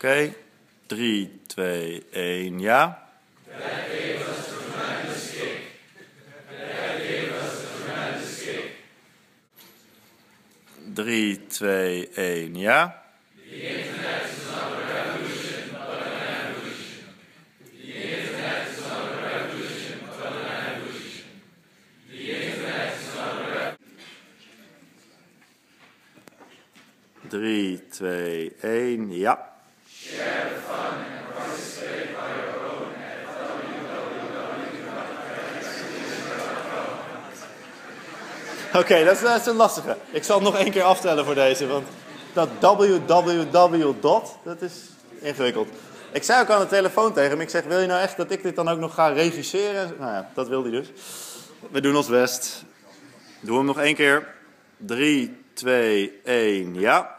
Oké. 3, 2, 1, ja. Drie, twee, één, ja. Drie, twee, één, ja. Oké, dat, is- dat is een lastige. Ik zal het nog één keer aftellen voor deze, want dat www dat is ingewikkeld. Ik zei ook aan de telefoon tegen hem, ik zeg, wil je nou echt dat ik dit dan ook nog ga regisseren? Nou ja, dat wil hij dus. We doen ons best. Doe hem nog één keer. 3, 2, 1, ja.